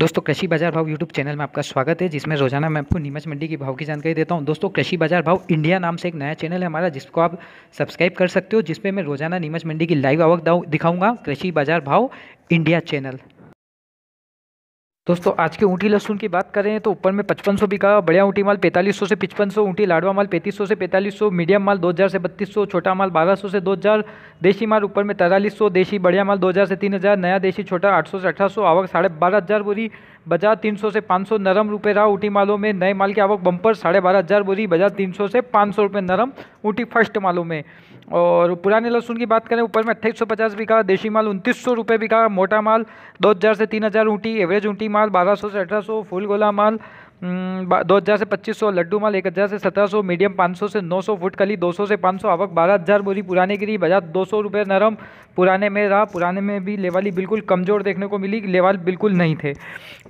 दोस्तों, कृषि बाज़ार भाव यूट्यूब चैनल में आपका स्वागत है, जिसमें रोज़ाना मैं आपको नीमच मंडी की भाव की जानकारी देता हूँ। दोस्तों, कृषि बाज़ार भाव इंडिया नाम से एक नया चैनल है हमारा, जिसको आप सब्सक्राइब कर सकते हो, जिसमें मैं रोज़ाना नीमच मंडी की लाइव आवक दिखाऊँगा। कृषि बाज़ार भाव इंडिया चैनल। दोस्तों, आज के ऊँटी लहसुन की बात करें तो ऊपर में पचपन सौ बिका बढ़िया ऊँटी माल पैंतालीस सौ से पचपन सौ, ऊँटी लाडवा माल पैंतीस सौ से पैंतालीस सौ, मीडियम माल दो हज़ार से बत्तीस सौ, छोटा माल बारह सौ से दो हज़ार, देशी माल ऊपर में तैंतालीस सौ, देशी बढ़िया माल दो हज़ार से तीन हज़ार, नया देशी छोटा आठ सौ से अठारह सौ, आवक साढ़े बारह हज़ार बोरी बाज़ार तीन सौ से पाँच सौ नरम रुपये रहा। ऊटी मालों में नए माल की आवक बम्पर, साढ़े बारह हज़ार बोरी बाज़ार तीन सौ से पाँच सौ रुपये नरम, ऊटी फ़र्स्ट मालों में। और पुराने लहसुन की बात करें, ऊपर में अट्ठाईस सौ पचास बिका, देशी माल उनतीस सौ रुपये बिका, मोटा माल दो हज़ार से तीन हज़ार, ऊँटी एवरेज ऊँटी माल बारह सौ से अठारह सौ, फूल गोला माल दो हज़ार से पच्चीस सौ लड्डू माल, एक हज़ार से सत्रह सौ, मीडियम पाँच सौ से नौ सौ फुट कली दो सौ से पाँच सौ, आवक बारह हज़ार, बोरी पुराने गिरी बाज़ार दो सौ रुपये नरम, पुराने में रहा, पुराने में भी लेवाली बिल्कुल कमज़ोर देखने को मिली, लेवाल बिल्कुल नहीं थे।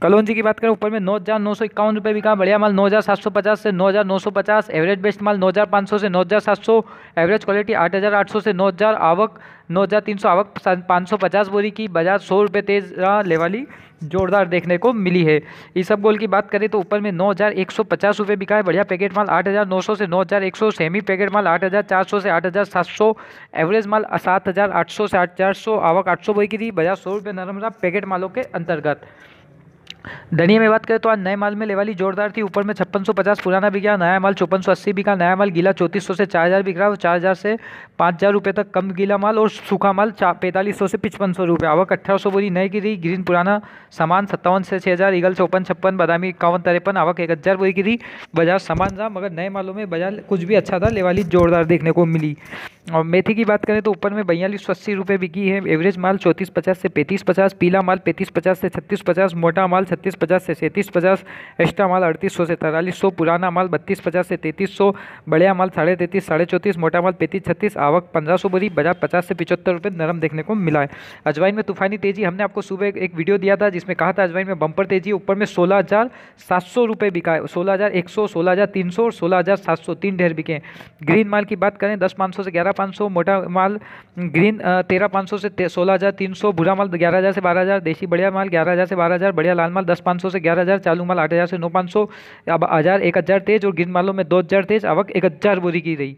कलौजी की बात करें, ऊपर में नौ हज़ार नौ सौ इक्यावन रुपये भी बिका, बढ़िया माल नौ हज़ार सात सौ पचास से नौ हज़ार नौ सौ पचास, एवरेज बेस्ट माल नौ हज़ार पाँच सौ से नौ हज़ार सात सौ, एवरेज क्वालिटी आठ हज़ार आठ सौ से नौ हज़ार, आवक नौ हज़ार तीन सौ आवक पाँच सौ पचास बोरी की बाज़ार सौ रुपये तेज़ लेवाली, जोरदार देखने को मिली है। इस सब गोल की बात करें तो ऊपर में नौ हज़ार एक सौ पचास रुपये बिका है, बढ़िया पैकेट माल आठ हज़ार नौ सौ से नौ हज़ार एक सौ सेमी पैकेट माल आठ हज़ार चार सौ से आठ हज़ार सात सौ, एवरेज माल सात हज़ार आठ सौ से आठ चार सौ, आवक आठ सौ बोरी की थी, बाज़ार सौ रुपये नरम पैकेट मालों के अंतर्गत। धनिया में बात करें तो आज नए माल में लेवाली जोरदार थी। ऊपर में छप्पन सौ पचास, पुराना बिका नया माल चौपन सौ अस्सी बिका। नया माल गीला चौंतीस सौ से चार हज़ार बिक रहा है चार हज़ार से पाँच हज़ार रुपये तक कम गीला माल और सूखा माल पैंतालीस सौ से पचपन सौ रुपये आवक अट्ठारह सौ बोरी नई रही ग्रीन पुराना सामान सत्तावन से छः हज़ार, ईगल चौपन, छप्पन, बादामी इक्यावन, तिरपन, आवक एक हज़ार बोरी रही बाज़ार सामान रहा, मगर नए मालों में बाज़ार कुछ भी अच्छा था, लेवाली जोरदार देखने को मिली। और मेथी की बात करें तो ऊपर में बयालीस सौ अस्सी रुपये बिकी है। एवरेज माल चौंतीस पचास से पैंतीस पचास, पीला माल पैंतीस पचास से छत्तीस पचास, मोटा माल छत्तीस पचास से सैंतीस पचास, एक्स्ट्रा माल अड़तीस सौ से तैंतालीस सौ, पुराना माल बत्तीस पचास से तैंतीस सौ, बढ़िया माल साढ़े तैंतीस, साढ़े चौंतीस, मोटा माल पैंतीस, छत्तीस, आवक पंद्रह सौ बड़ी बाज़ार पचास से पिचहत्तर रुपये नरम देखने को मिला है। अजवाइन में तूफानी तेज़ी, हमने आपको सुबह एक वीडियो दिया था जिसमें कहा था अजवाइन में बंपर तेज़ी, ऊपर में सोलह हज़ार सात सौ रुपये बिका है, सोलह हज़ार एक सौ, सोलह हज़ार तीन सौ और सोलह हज़ार सात सौ, तीन ढेर बिके ग्रीन माल की बात करें, दस पाँच सौ से ग्यारह पाँच सौ, मोटा माल ग्रीन तेरह पाँच सौ से सोलह हज़ार तीन सौ, बुरा माल ग्यारह हज़ार से बारह हज़ार देशी बढ़िया माल ग्यारह हज़ार से बारह हज़ार, बढ़िया लाल माल दस पाँच सौ से ग्यारह हज़ार, चालू माल आठ हज़ार से नौ पाँच सौ, अब हज़ार एक हज़ार तेज और ग्रीन मालों में दो हज़ार तेज, आवक एक हज़ार बोरी की रही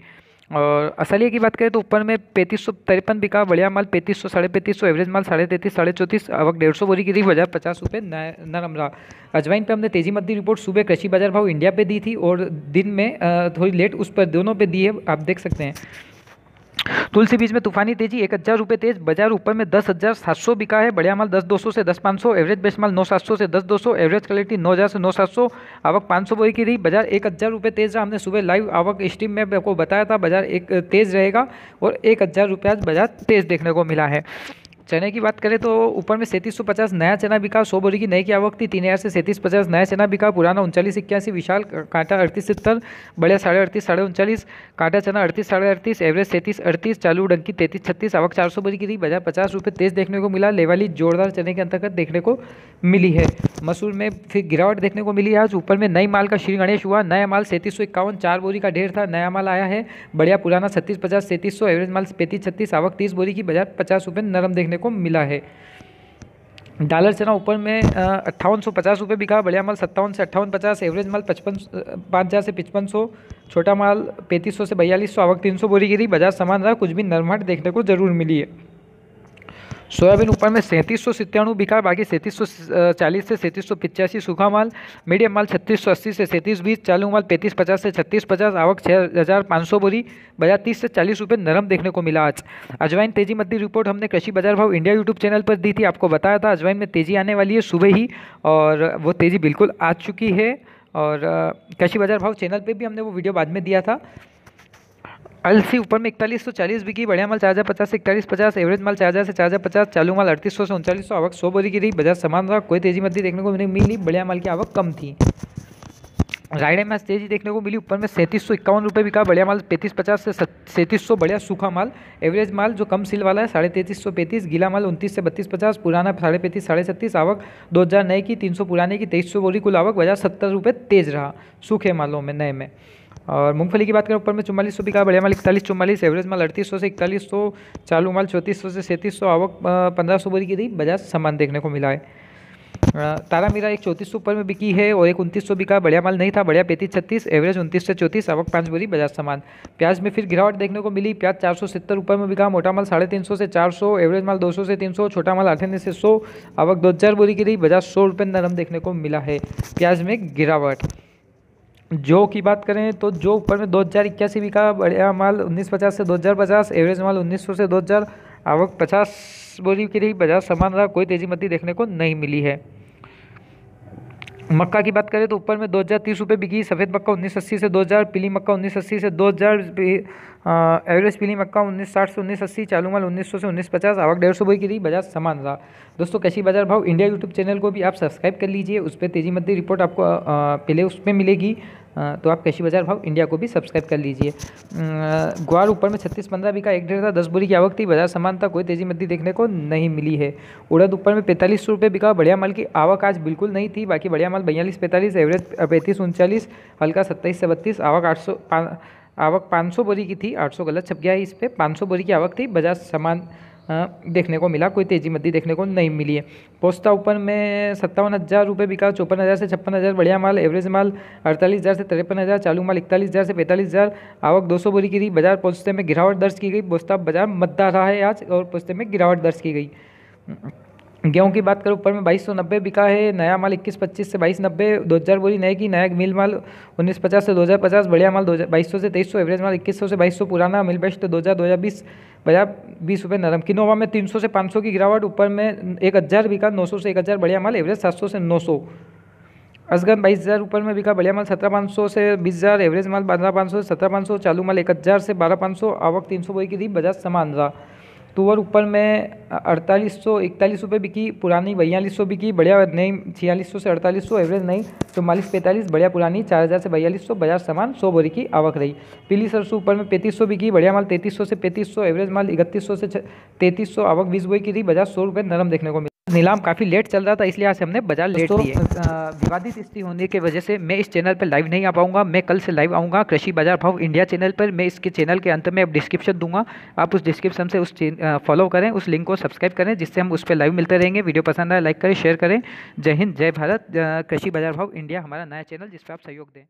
और असलिया की बात करें तो ऊपर में पैंतीस सौ तिरपन बिका, बढ़िया माल पैंतीस सौ, साढ़े पैंतीस सौ, एवरेज माल साढ़े तैंतीस, साढ़े चौंतीस, आवक डेढ़ सौ बोरी की थी बाज़ार पचास रुपये नरम रहा। अजवाइन पे हमने तेज़ी मद्दी रिपोर्ट, सुबह कृषि बाज़ार भाव इंडिया पे दी थी और दिन में थोड़ी लेट उस पर दोनों पे दी है, आप देख सकते हैं। तुलसी बीज में तूफानी तेज़ी, एक हज़ार रुपये तेज, बाज़ार ऊपर में दस हज़ार सात सौ बिका है। बढ़िया माल दस दो सौ से दस पाँच सौ, एवरेज बेस्ट माल नौ सात सौ से दस दो सौ, एवरेज क्वालिटी नौ हज़ार से नौ सात सौ, आवक पाँच सौ बोई की रही। बाज़ार एक हज़ार रुपये तेज रहा, हमने सुबह लाइव आवक स्ट्रीम में आपको बताया था, बाज़ार एक तेज़ रहेगा और एक हज़ार रुपये आज बाज़ार तेज़ देखने को मिला है। चने की बात करें तो ऊपर में सैंतीस सौ पचास नया चना बिका सौ बोरी की नई की आवक थी। तीन हज़ार से सैंतीस पचास नया चना बिका पुराना उनचालीस, इक्यासी, विशाल कांटा अड़तीस, सत्तर, बढ़िया साढ़े अड़तीस, साढ़े उनचालीस, कांटा चना अड़तीस, साढ़े अड़तीस, एवरेज सैंतीस, अड़तीस, चालू डंकी तैंतीस, छत्तीस, आवक चार सौ बोरी की थी। बाज़ार पचास रुपये तेज देखने को मिला, लेवाली जोरदार चने के अंतर्गत देखने को मिली है। मसूर में फिर गिरावट देखने को मिली आज, ऊपर में नई माल का श्री गणेश हुआ। नया माल सैंतीस सौ इक्यावन, चार बोरी का ढेर था, नया माल आया है। बढ़िया पुराना छत्तीस पचास, सैंतीस सौ, एवरेज माल पैंतीस, छत्तीस, आवक तीस बोरी की बाज़ार पचास रुपये नरम देखने को मिला है। डॉलर चना ऊपर में अट्ठावन सौ पचास रुपये बिका, बढ़िया माल सत्तावन से अट्ठावन पचास, एवरेज माल पचपन पाँच हज़ार से पचपन सौ, छोटा माल पैंतीस सौ से बयालीस सौ, आवक तीन सौ बोरी गिरी, बाज़ार समान रहा, कुछ भी नरमहट देखने को ज़रूर मिली है। सोयाबीन ऊपर में सैंतीस सौ सत्ताणु बिका बाकी सैंतीस सौ चालीस से सैंतीस सौ पिचासी, सूखा माल, मीडियम माल छत्तीस सौ अस्सी से सैंतीस बीस, चालू माल पैंतीस पचास से छत्तीस पचास, आवक छः हज़ार पाँच सौ बोरी, बाज़ार तीस से चालीस रुपये नरम देखने को मिला आज। अजवाइन तेज़ी मध्य रिपोर्ट हमने कृषि बाज़ार भाव इंडिया यूट्यूब चैनल पर दी थी, आपको बताया था, अजवाइन में तेज़ी आने वाली है सुबह ही, और वो तेज़ी बिल्कुल आ चुकी है, और कृषि बाज़ार भाव चैनल पर भी हमने वो वीडियो बाद में दिया था। अलसी, ऊपर में इकतालीस सौ चालीस, बिकी बढ़िया माल चार हज़ार पचास से इकतालीस पचास, एवरेज माल चार हज़ार से चार हज़ार पचास, चालू माल अड़तीस सौ से उनचालीस सौ, आवक सौ बोरी की रही, बाज़ार समान रहा, कोई तेज़ी मत देखने को मिली बढ़िया माल की आवक कम थी। रायडे में तेज़ी देखने को मिली, ऊपर में सैंतीस सौ इक्यावन रुपये बिका, बढ़िया माल पैंतीस पचास से सैंतीस सौ बढ़िया सूखा माल, एवरेज माल जो कम सिल वाला है, साढ़े तैंतीस सौ पैंतीस, गीला माल उनतीस से बत्तीस पचास, पुराना साढ़े पैंतीस, साढ़े छत्तीस आवक दो हज़ार नए की, तीन सौ पुराने की, तेईस सौ बोरी कुल आवक, बाज़ार सत्तर रुपये तेज रहा, सूखे मालों में, नए में। और मूंगफली की बात करें, ऊपर में चुम्बालीस सौ बिका, बढ़िया माल इकतालीस चुम्बालीस एवरेज माल अड़तीस सौ से इकतालीस सौ, चालू माल चौंतीस सौ से सैंतीस सौ, आवक पंद्रह सौ बोरी की थी, बजाज सामान देखने को मिला है। तारा मीरा एक चौंतीस सौ ऊपर में बिकी है और एक उनतीस सौ बिका, बढ़िया माल नहीं था, बढ़िया पैंतीस, छत्तीस एवरेज उनतीस से चौंतीस, आवक पाँच बोरी, बजाज सामान। प्याज में फिर गिरावट देखने को मिली, प्याज चार सौ सत्तर ऊपर में बिका, मोटा माल साढ़े तीन सौ से चार सौ एवरेज माल दो सौ से तीन सौ, छोटा माल अठानवे से सौ, आवक दो हज़ार बोरी की रही बजाज सौ रुपये नरम देखने को मिला है। प्याज में गिरावट। जो की बात करें तो जो ऊपर में दो हज़ार इक्यासी बिका बढ़िया माल उन्नीस पचास से दो हज़ार पचास एवरेज माल उन्नीस सौ से दो हज़ार, आवक पचास बोरी की रही, बाज़ार समान रहा, कोई तेज़ी मती देखने को नहीं मिली है। मक्का की बात करें तो ऊपर में दो हज़ार तीस रुपये बिकी, सफ़ेद मक्का उन्नीस अस्सी से दो हज़ार, पीली मक्का उन्नीस अस्सी से दो हज़ार एवरेज पीली मक्का उन्नीस साठ से उन्नीस अस्सी, चालू माल उन्नीस सौ से उन्नीस पचास, आवक डेढ़ सौ की रही बाज़ार समान रहा दोस्तों, कैसी बाज़ार भाव? इंडिया यूट्यूब चैनल को भी आप सब्सक्राइब कर लीजिए, उस पर तेज़ी मध्य रिपोर्ट आपको पहले उस पर मिलेगी तो आप कृषि बाज़ार भाव? इंडिया को भी सब्सक्राइब कर लीजिए। ग्वार ऊपर में छत्तीस पंद्रह का एक डेढ़ था, दस बोरी की आवक थी बाज़ार समान था, कोई तेज़ी मद्दी देखने को नहीं मिली है। उड़द ऊपर में पैंतालीस सौ रुपये बिका, बढ़िया माल की आवक आज बिल्कुल नहीं थी, बाकी बढ़िया माल बयालीस पैंतालीस, एवरेज पैंतीस, उनचालीस, हल्का सत्ताईस से बत्तीस, आवक आठ सौ आवक पाँच सौ बोरी की थी, आठ सौ गलत छप गया है इस पर पाँच सौ बोरी की आवक थी, बाज़ार समान देखने को मिला, कोई तेज़ी मद्दी देखने को नहीं मिली है। पोस्ता ऊपर में सत्तावन हज़ार रुपये बिका, चौपन हज़ार से छप्पन हज़ार बढ़िया माल, एवरेज माल अड़तालीस हज़ार से तिरपन हज़ार, चालू माल इकतालीस हज़ार से पैंतालीस हज़ार, आवक दो सौ बोरी की थी, बाज़ार पोस्ते में गिरावट दर्ज की गई, पोस्ता बाज़ार मद्दा रहा है आज और पोस्ते में गिरावट दर्ज की गई। गेहूँ की बात करूँ, ऊपर में बाईस सौ नब्बे बिका है, नया माल इक्कीस पच्चीस से बाईस नब्बे, दो हज़ार बोरी नए की, नया मिल माल उन्नीस पचास से दो हज़ार पचास, बढ़िया माल दो हज़ार, बाईस सौ से तेईस सौ, एवरेज माल इक्कीस सौ से बाईस सौ, पुराना मिल बेस्ट दो हज़ार दो हज़ार बीस बाज़ार बीस रुपये नरम। किनोवा में तीन सौ से पाँच सौ की गिरावट, ऊपर में एक हज़ार बिका, नौ सौ से एक हज़ार, बढ़िया माल, एवरेज सात सौ से नौ सौ। असगन बाईस हज़ार ऊपर में बिका, बढ़िया माल सत्रह पाँच सौ से बीस हज़ार, एवरेज माल बारह पाँच सौ से सत्रह पाँच सौ, चालू माल एक हज़ार से बारह पाँच सौ, आवक तीन सौ बोई की थी, बजाज समान रहा तुअर ऊपर में अड़तालीस सौ इकतालीस रुपये बिकी, पुरानी बयालीस सौ बिकी, बढ़िया नई छियालीस सौ से अड़तालीस सौ एवरेज नई चौवालीस पैंतालीस, बढ़िया पुरानी, चार हज़ार से बयालीस सौ, बाज़ार सामान, सौ बोरी की आवक रही। पीली सरसों ऊपर में पैंतीस सौ बिकी, बढ़िया माल, तैंतीस सौ से पैंतीस सौ एवरेज माल, इकतीस सौ से तैंतीस सौ आवक, बीस बोरी की थी बाज़ार सौ रुपये नरम देखने को मिला नीलाम काफ़ी लेट चल रहा था इसलिए आज हमने बाज़ार लेट ली है विवादित स्थिति होने की वजह से मैं इस चैनल पर लाइव नहीं आ पाऊँगा मैं कल से लाइव आऊँगा कृषि बाज़ार भाव इंडिया चैनल पर मैं इसके चैनल के अंत में अब डिस्क्रिप्शन दूँगा। आप उस डिस्क्रिप्शन से उस फॉलो करें उस लिंक को सब्सक्राइब करें जिससे हम उस पर लाइव मिलते रहेंगे। वीडियो पसंद आए लाइक करें शेयर करें। जय हिंद जय भारत कृषि बाज़ार भाव इंडिया हमारा नया चैनल जिस पर आप सहयोग दें।